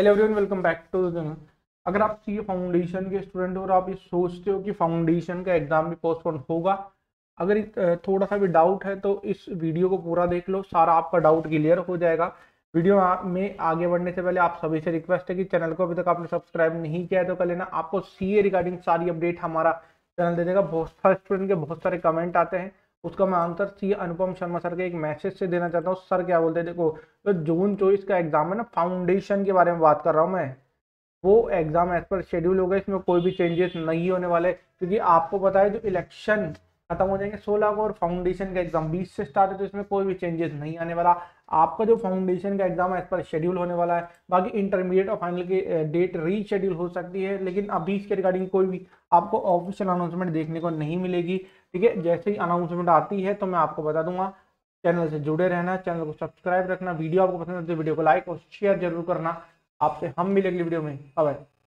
Hello everyone welcome back to the अगर आप सी foundation के स्टूडेंट हो और आप ये सोचते हो कि फाउंडेशन का एग्ज़ाम भी पोस्टपोन होगा, अगर थोड़ा सा भी डाउट है तो इस वीडियो को पूरा देख लो, सारा आपका डाउट क्लियर हो जाएगा। वीडियो में आगे बढ़ने से पहले आप सभी से रिक्वेस्ट है कि चैनल को अभी तक आपने सब्सक्राइब नहीं किया है तो कर लेना आपको सी रिगार्डिंग सारी अपडेट हमारा चैनल दे देगा। बहुत सारे स्टूडेंट के बहुत सारे कमेंट आते हैं। उसका मैं आंसर सी अनुपम शर्मा सर के एक मैसेज से देना चाहता हूँ। सर क्या बोलते हैं? देखो तो जून चौबीस का एग्ज़ाम है ना, फाउंडेशन के बारे में बात कर रहा हूँ मैं। वो एग्ज़ाम एज पर शेड्यूल होगा इसमें कोई भी चेंजेस नहीं होने वाले क्योंकि आपको पता है जो इलेक्शन खत्म हो जाएँगे। सोलह को और फाउंडेशन का एग्ज़ाम बीस से स्टार्ट है तो इसमें कोई भी चेंजेस नहीं आने वाला। आपका जो फाउंडेशन का एग्ज़ाम है, इस पर शेड्यूल होने वाला है। बाकी इंटरमीडिएट और फाइनल की डेट रीशेड्यूल हो सकती है, लेकिन अभी इसके रिगार्डिंग कोई भी आपको ऑफिशियल अनाउंसमेंट देखने को नहीं मिलेगी। ठीक है, जैसे ही अनाउंसमेंट आती है तो मैं आपको बता दूँगा। चैनल से जुड़े रहना, चैनल को सब्सक्राइब रखना, वीडियो आपको पसंद है तो वीडियो को लाइक और शेयर ज़रूर करना। आपसे हम मिलेंगे वीडियो में। बाय